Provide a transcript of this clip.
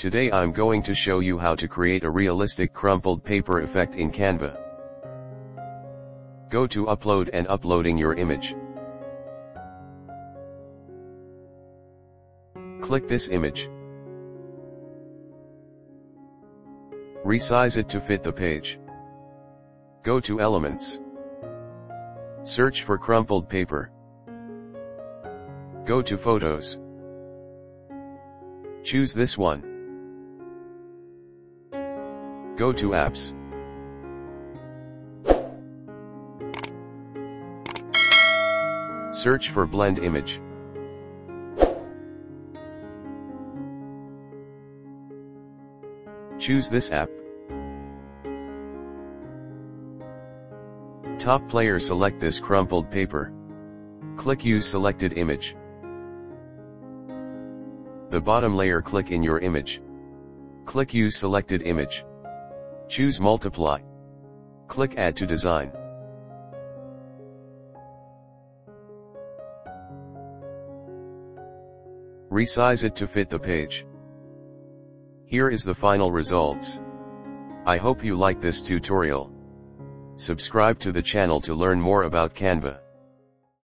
Today I'm going to show you how to create a realistic crumpled paper effect in Canva. Go to upload and uploading your image. Click this image. Resize it to fit the page. Go to Elements. Search for crumpled paper. Go to Photos. Choose this one. Go to Apps. Search for Blend Image. Choose this app. Top player select this crumpled paper. Click use selected image. The bottom layer click in your image. Click use selected image. Choose multiply. Click add to design. Resize it to fit the page. Here is the final results. I hope you like this tutorial. Subscribe to the channel to learn more about Canva.